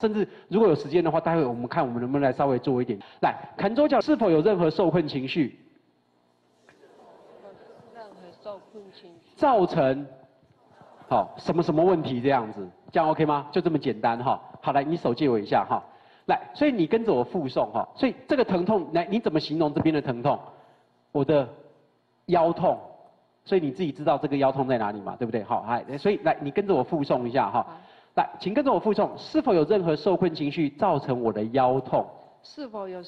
甚至如果有时间的话，待会我们看我们能不能来稍微做一点。来，砍左脚是否有任何受困情绪？任何受困情绪。造成，好什么什么问题这样子，这样 OK 吗？就这么简单哈。好，来，你手借我一下哈。来，所以你跟着我复诵哈。所以这个疼痛，来，你怎么形容这边的疼痛？我的腰痛，所以你自己知道这个腰痛在哪里嘛，对不对？好，来，所以来，你跟着我复诵一下哈。来，请跟着我负重，是否有任何受困情绪造成我的腰痛？是否有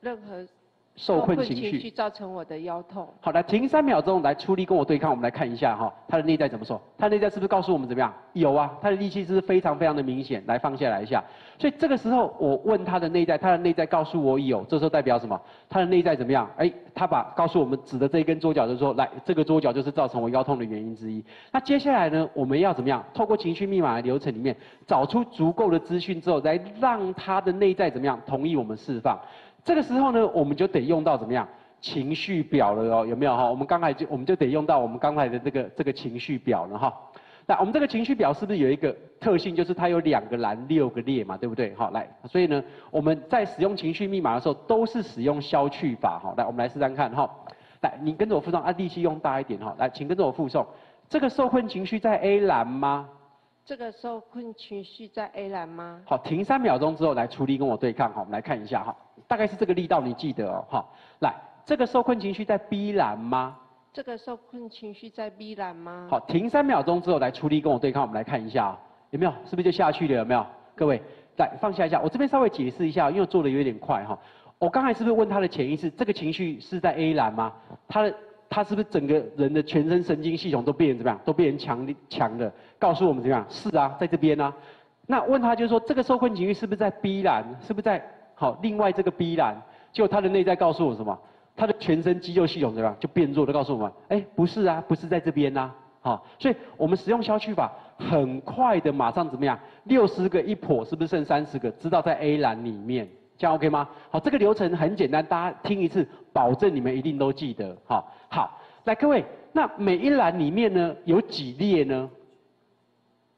任何受困情绪造成我的腰痛？好，来停三秒钟，来出力跟我对抗，我们来看一下哈，他的内在怎么说？他的内在是不是告诉我们怎么样？有啊，他的力气是非常非常的明显，来放下来一下。所以这个时候我问他的内在，他的内在告诉我有，这时候代表什么？他的内在怎么样？哎，他把告诉我们指的这一根桌角，就是说，来这个桌角就是造成我腰痛的原因之一。那接下来呢，我们要怎么样？透过情绪密码的流程里面，找出足够的资讯之后，来让他的内在怎么样同意我们释放。这个时候呢，我们就得用到怎么样情绪表了哦？有没有哈？我们刚才就我们就得用到我们刚才的这个这个情绪表了哈。那我们这个情绪表是不是有一个特性，就是它有两个栏六个列嘛，对不对？好，来，所以呢，我们在使用情绪密码的时候，都是使用消去法哈。来，我们来试试看哈。来，你跟着我附送，啊，力气用大一点哈。来，请跟着我附送。这个受困情绪在 A 栏吗？这个受困情绪在 A 栏吗？好，停三秒钟之后来处理跟我对抗哈。我们来看一下哈，大概是这个力道，你记得哦哈。来，这个受困情绪在 B 栏吗？这个受困情绪在 B 栏吗？好，停三秒钟之后来出力跟我对抗，我们来看一下，有没有？是不是就下去了？有没有？各位，来放下一下，我这边稍微解释一下，因为做的有点快哈。我刚才是不是问他的潜意识，这个情绪是在 A 栏吗？他的他是不是整个人的全身神经系统都变怎么样？都变强强的，告诉我们怎么样？是啊，在这边啊。那问他就是说，这个受困情绪是不是在 B 栏？是不是在好另外这个 B 栏？就他的内在告诉我什么？他的全身肌肉系统怎么样？就变弱的告诉我们，哎，不是啊，不是在这边呐，好，所以我们使用消去法，很快的马上怎么样？六十个一破，是不是剩三十个？知道在 A 栏里面，这样 OK 吗？好，这个流程很简单，大家听一次，保证你们一定都记得。好，好，来各位，那每一栏里面呢有几列呢？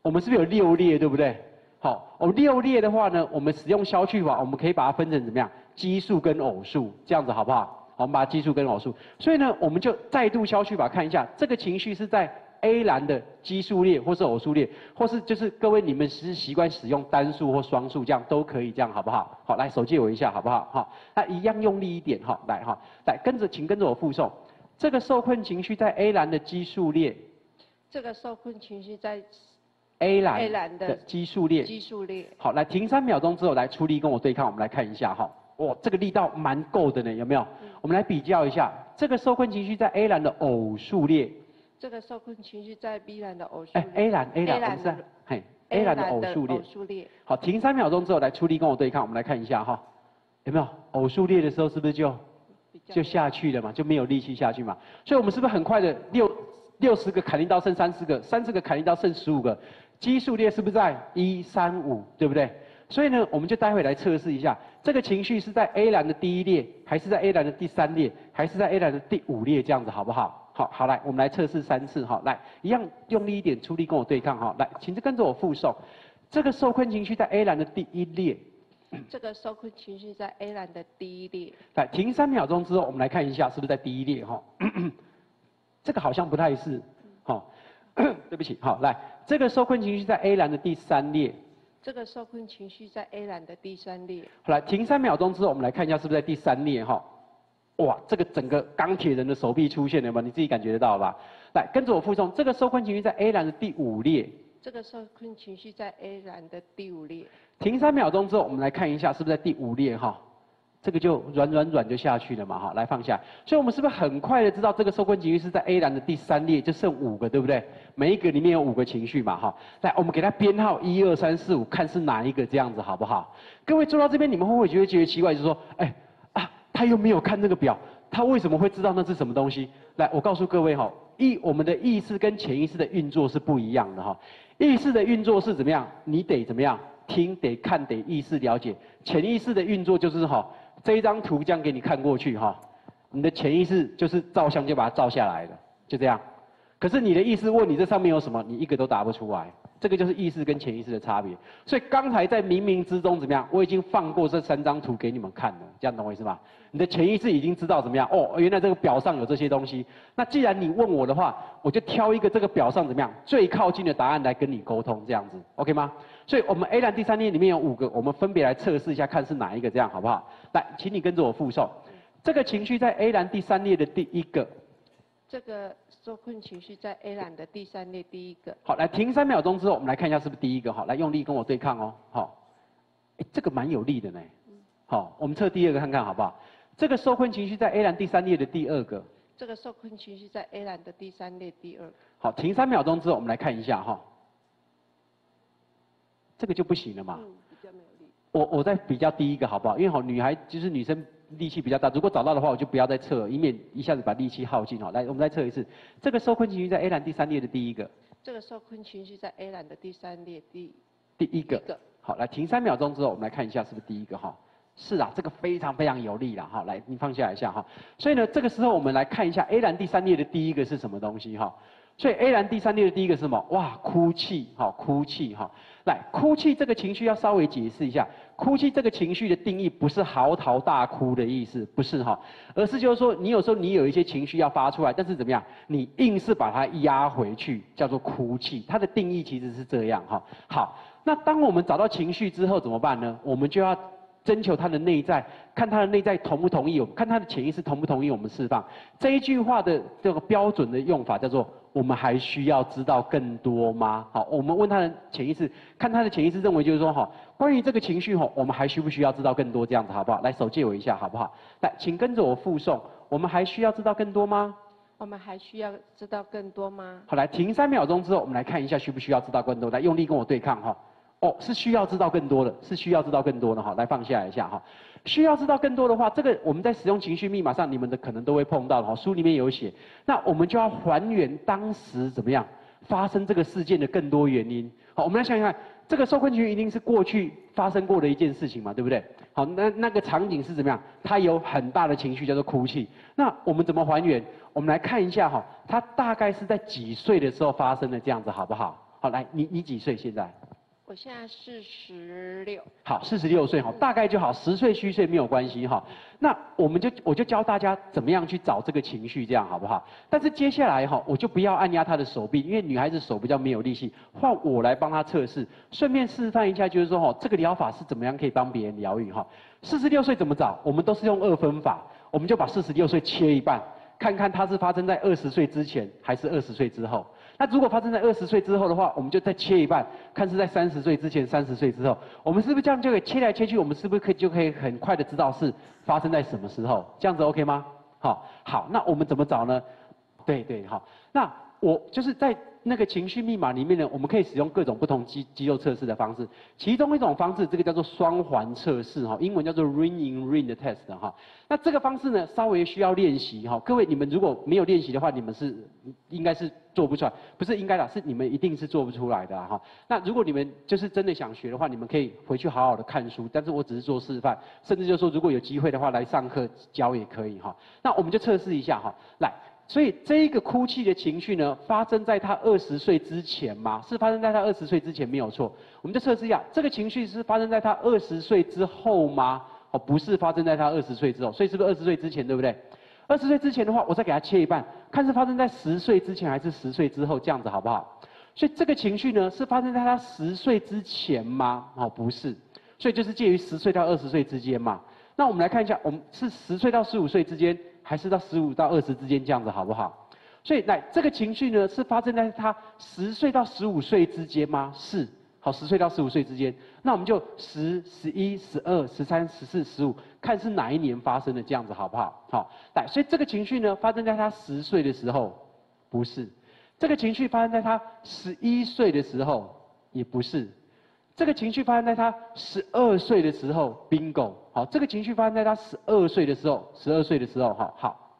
我们是不是有六列，对不对？好，我们六列的话呢，我们使用消去法，我们可以把它分成怎么样？奇数跟偶数，这样子好不好？我们把奇数跟偶数，所以呢，我们就再度消去法，看一下这个情绪是在 A 栏的奇数列，或是偶数列，或是就是各位你们是习惯使用单数或双数，这样都可以，这样好不好？好，来手借我一下，好不好？好，那一样用力一点，哈，来哈，来跟着，请跟着我复诵，这个受困情绪在 A 栏的奇数列，这个受困情绪在 A 栏 A 栏的奇数列，奇数列，好，来停三秒钟之后来出力跟我对抗，我们来看一下哈。哇，这个力道蛮够的呢，有没有？我们来比较一下，这个受困情绪在 A 栏的偶数列，这个受困情绪在 B 栏的偶数。哎，A 栏 A 栏是嘿，A 栏的偶数列。好，停三秒钟之后来出力跟我对抗，我们来看一下哈，有没有？偶数列的时候是不是就就下去了嘛？就没有力气下去嘛？所以我们是不是很快的六六十个砍一刀剩三十个，三十个砍一刀剩十五个？奇数列是不是在一三五，对不对？所以呢，我们就待会来测试一下，这个情绪是在 A 栏的第一列，还是在 A 栏的第三列，还是在 A 栏的第五列，这样子好不好？好，好来，我们来测试三次哈，来，一样用力一点，出力跟我对抗哈，来，请跟着我复诵，这个受困情绪在 A 栏的第一列，这个受困情绪在 A 栏的第一列，来，停三秒钟之后，我们来看一下是不是在第一列哈，这个好像不太是，好，对不起，好，来，这个受困情绪在 A 栏的第三列。这个受困情绪在 A 栏的第三列。好，来停三秒钟之后，我们来看一下是不是在第三列哈。哇，这个整个钢铁人的手臂出现了吗？你自己感觉得到吧？来，跟着我附送，这个受困情绪在 A 栏的第五列。这个受困情绪在 A 栏的第五列。停三秒钟之后，我们来看一下是不是在第五列哈。这个就软软软就下去了嘛，哈，来放下。所以，我们是不是很快的知道这个受困情绪是在 A 栏的第三列，就剩五个，对不对？每一个里面有五个情绪嘛，哈。来，我们给它编号一二三四五，看是哪一个这样子，好不好？各位做到这边，你们会不会觉得觉得奇怪？就是说，哎，啊，他又没有看那个表，他为什么会知道那是什么东西？来，我告诉各位哈，意我们的意识跟潜意识的运作是不一样的哈。意识的运作是怎么样？你得怎么样？听得看得意识了解。潜意识的运作就是哈。这一张图这样给你看过去哈，你的潜意识就是照相就把它照下来了，就这样。可是你的意识问你这上面有什么，你一个都答不出来。这个就是意识跟潜意识的差别。所以刚才在冥冥之中怎么样？我已经放过这三张图给你们看了，这样懂我意思吗？你的潜意识已经知道怎么样？哦，原来这个表上有这些东西。那既然你问我的话，我就挑一个这个表上怎么样最靠近的答案来跟你沟通，这样子，OK 吗？所以我们 A 栏第三列里面有五个，我们分别来测试一下，看是哪一个，这样好不好？来，请你跟着我复诵。这个情绪在 A 栏第三列的第一个。这个受困情绪在 A 栏的第三列第一个。好，来停三秒钟之后，我们来看一下是不是第一个。好，来用力跟我对抗哦。好，哎，这个蛮有力的呢。好，我们测第二个看看好不好？这个受困情绪在 A 栏第三列的第二个。这个受困情绪在 A 栏的第三列第二。好，停三秒钟之后，我们来看一下哈。这个就不行了嘛。嗯，比较没有力。我我在比较第一个好不好？因为好女孩就是女生。力气比较大，如果找到的话，我就不要再测，以免一下子把力气耗尽哈。来，我们再测一次，这个受困情绪在 A 栏第三列的第一个。这个受困情绪在 A 栏的第三列第第一个。好，来停三秒钟之后，我们来看一下是不是第一个哈。是啊，这个非常非常有力了哈。来，你放下一下哈。所以呢，这个时候我们来看一下 A 栏第三列的第一个是什么东西哈。所以 A 栏第三列的第一个是什么？哇，哭泣，哈，哭泣，哈。来，哭泣这个情绪要稍微解释一下。哭泣这个情绪的定义不是嚎啕大哭的意思，不是哈，而是就是说你有时候你有一些情绪要发出来，但是怎么样，你硬是把它压回去，叫做哭泣。它的定义其实是这样哈。好，那当我们找到情绪之后怎么办呢？我们就要。征求他的内在，看他的内在同不同意，看他的潜意识同不同意我们释放这一句话的这个标准的用法叫做：我们还需要知道更多吗？好，我们问他的潜意识，看他的潜意识认为就是说，哈，关于这个情绪，哈，我们还需不需要知道更多？这样子好不好？来，手借我一下好不好？来，请跟着我附送。我们还需要知道更多吗？我们还需要知道更多吗？好，来停三秒钟之后，我们来看一下需不需要知道更多。来，用力跟我对抗哈。哦，是需要知道更多的，是需要知道更多的哈。来放下一下哈。需要知道更多的话，这个我们在使用情绪密码上，你们的可能都会碰到哈。书里面有写，那我们就要还原当时怎么样发生这个事件的更多原因。好，我们来想想看，这个受困情绪一定是过去发生过的一件事情嘛，对不对？好，那那个场景是怎么样？他有很大的情绪叫做哭泣。那我们怎么还原？我们来看一下哈，他大概是在几岁的时候发生的这样子，好不好？好，来，你你几岁现在？我现在四十六，好，四十六岁哈，大概就好，十岁虚岁没有关系哈。那我们就我就教大家怎么样去找这个情绪，这样好不好？但是接下来哈，我就不要按压她的手臂，因为女孩子手比较没有力气，换我来帮她测试，顺便示范一下，就是说哈，这个疗法是怎么样可以帮别人疗愈哈。四十六岁怎么找？我们都是用二分法，我们就把四十六岁切一半，看看它是发生在二十岁之前还是二十岁之后。那如果发生在二十岁之后的话，我们就再切一半，看是在三十岁之前、三十岁之后。我们是不是这样就可以切来切去？我们是不是可以就可以很快的知道是发生在什么时候？这样子 OK 吗？好，好，那我们怎么找呢？对对，好，那我就是在。那个情绪密码里面呢，我们可以使用各种不同肌肌肉测试的方式。其中一种方式，这个叫做双环测试哈，英文叫做 ring in ring 的 test 哈。那这个方式呢，稍微需要练习哈。各位，你们如果没有练习的话，你们是应该是做不出来，不是应该啦，是你们一定是做不出来的哈。那如果你们就是真的想学的话，你们可以回去好好的看书。但是我只是做示范，甚至就说如果有机会的话来上课教也可以哈。那我们就测试一下哈，来。所以这一个哭泣的情绪呢，发生在他二十岁之前吗？是发生在他二十岁之前没有错。我们就测试一下，这个情绪是发生在他二十岁之后吗？哦，不是发生在他二十岁之后，所以是不是二十岁之前，对不对？二十岁之前的话，我再给他切一半，看是发生在十岁之前还是十岁之后，这样子好不好？所以这个情绪呢，是发生在他十岁之前吗？哦，不是，所以就是介于十岁到二十岁之间嘛。那我们来看一下，我们是十岁到十五岁之间。还是到十五到二十之间这样子好不好？所以来这个情绪呢，是发生在他十岁到十五岁之间吗？是，好，十岁到十五岁之间，那我们就十、十一、十二、十三、十四、十五，看是哪一年发生的这样子好不好？好，来，所以这个情绪呢，发生在他十岁的时候，不是；这个情绪发生在他十一岁的时候，也不是。这个情绪发生在他十二岁的时候，bingo，好，这个情绪发生在他十二岁的时候，十二岁的时候，好好，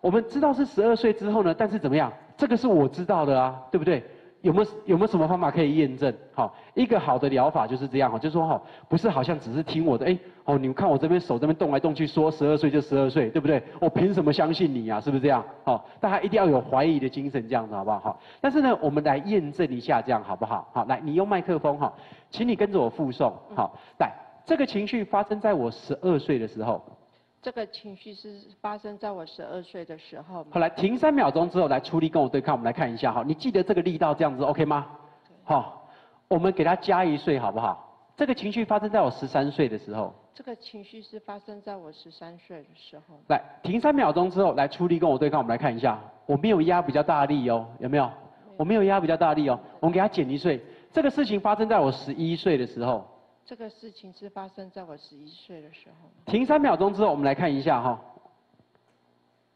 我们知道是十二岁之后呢，但是怎么样？这个是我知道的啊，对不对？有没有有没有什么方法可以验证？好，一个好的疗法就是这样哈，就是说哈，不是好像只是听我的，哎，哦，你们看我这边手这边动来动去，说十二岁就十二岁，对不对？我凭什么相信你啊？是不是这样？好，大家一定要有怀疑的精神，这样子好不好？好，但是呢，我们来验证一下，这样好不好？好，来，你用麦克风哈，请你跟着我复诵，好，来，这个情绪发生在我十二岁的时候。这个情绪是发生在我十二岁的时候。好，来停三秒钟之后来出力跟我对抗，我们来看一下哈。你记得这个力道这样子 OK 吗？好，我们给他加一岁好不好？这个情绪发生在我十三岁的时候。这个情绪是发生在我十三岁的时候。来停三秒钟之后来出力跟我对抗，我们来看一下。我没有压比较大力哦，有没有？我没有压比较大力哦。我们给他减一岁。这个事情发生在我十一岁的时候。这个事情是发生在我十一岁的时候。停三秒钟之后，我们来看一下哈，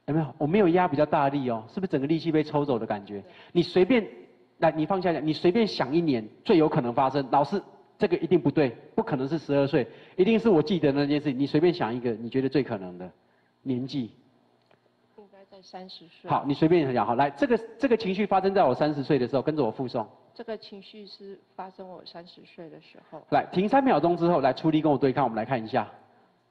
有没有？我没有压比较大力哦，是不是整个力气被抽走的感觉？你随便来，你放下讲，你随便想一年最有可能发生。老师，这个一定不对，不可能是十二岁，一定是我记得那件事。你随便想一个，你觉得最可能的年纪？应该在三十岁。好，你随便讲好，来，这个这个情绪发生在我三十岁的时候，跟着我附送。这个情绪是发生我三十岁的时候。来，停三秒钟之后，来出力跟我对抗，我们来看一下，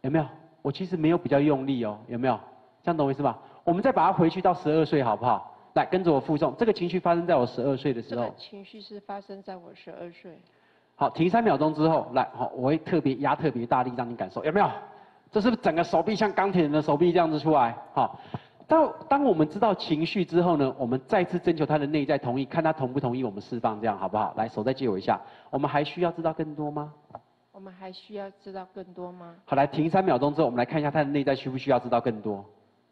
有没有？我其实没有比较用力哦，有没有？这样懂我意思吧？我们再把它回去到十二岁，好不好？来，跟着我附送，这个情绪发生在我十二岁的时候。这个情绪是发生在我十二岁。好，停三秒钟之后，来，好，我会特别压特别大力，让你感受，有没有？这是不是整个手臂像钢铁人的手臂这样子出来？好。当当我们知道情绪之后呢，我们再次征求他的内在同意，看他同不同意我们释放，这样好不好？来，手再借我一下。我们还需要知道更多吗？我们还需要知道更多吗？好，来停三秒钟之后，我们来看一下他的内在需不需要知道更多？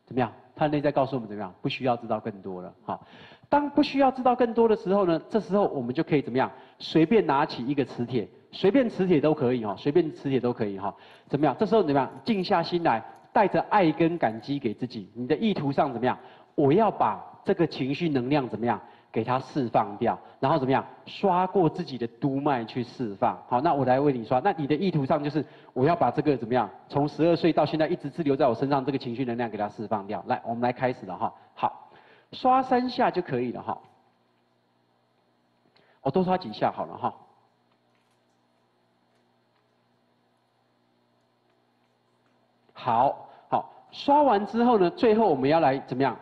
怎么样？他的内在告诉我们怎么样？不需要知道更多了。好，当不需要知道更多的时候呢，这时候我们就可以怎么样？随便拿起一个磁铁，随便磁铁都可以哈，随便磁铁都可以哈。怎么样？这时候怎么样？静下心来。带着爱跟感激给自己，你的意图上怎么样？我要把这个情绪能量怎么样，给它释放掉，然后怎么样，刷过自己的督脉去释放。好，那我来为你刷。那你的意图上就是我要把这个怎么样，从十二岁到现在一直滞留在我身上这个情绪能量给它释放掉。来，我们来开始了哈。好，刷三下就可以了哈。我多刷几下好了哈。好好，刷完之后呢，最后我们要来怎么样？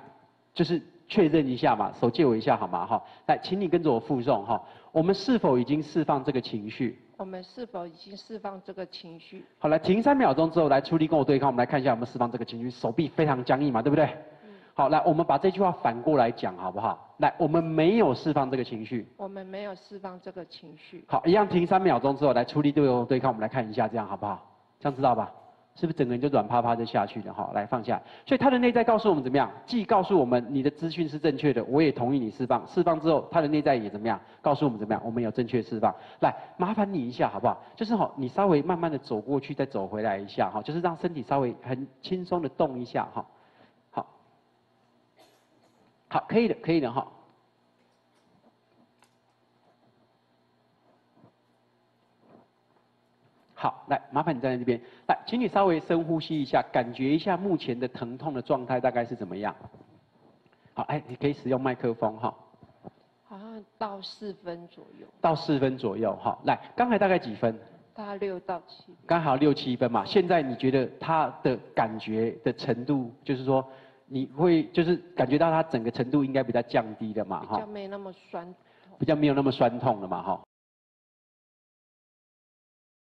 就是确认一下嘛，手借我一下好吗？哈，来，请你跟着我附送哈。我们是否已经释放这个情绪？我们是否已经释放这个情绪？好，来停三秒钟之后，来出力跟我对抗，我们来看一下有没有释放这个情绪。手臂非常僵硬嘛，对不对？嗯。好，来，我们把这句话反过来讲好不好？来，我们没有释放这个情绪。我们没有释放这个情绪。好，一样停三秒钟之后，来出力对我对抗，我们来看一下，这样好不好？这样知道吧？是不是整个人就软趴趴就下去了？哈，来放下。所以他的内在告诉我们怎么样？既告诉我们你的资讯是正确的，我也同意你释放。释放之后，他的内在也怎么样？告诉我们怎么样？我们有正确释放。来，麻烦你一下好不好？就是哈，你稍微慢慢的走过去，再走回来一下哈，就是让身体稍微很轻松的动一下哈。好，好，可以的，可以的哈。好，来，麻烦你站在这边。来，请你稍微深呼吸一下，感觉一下目前的疼痛的状态大概是怎么样。好，哎，你可以使用麦克风哈。好像到四分左右。到四分左右，好，来，刚才大概几分？大概六到七。刚好六七分嘛。现在你觉得它的感觉的程度，就是说你会就是感觉到它整个程度应该比较降低的嘛？哈。比较没那么酸。比较没有那么酸痛了嘛？哈。